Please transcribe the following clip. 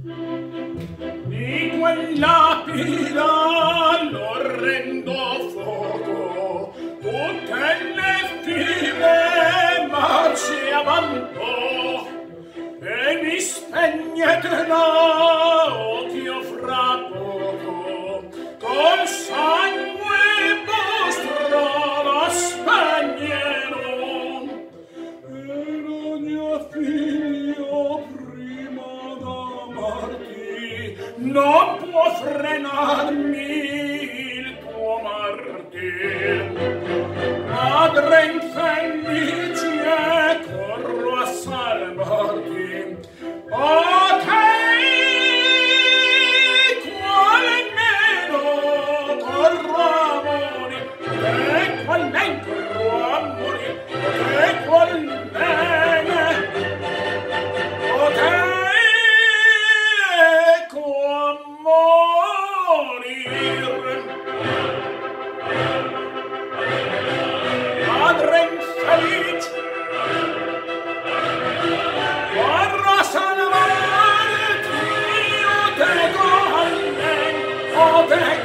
di quella pila l'orrendo fuoco tutte le file marci avanto e mi spegnete la morti non può frenarmi. Adrenalin!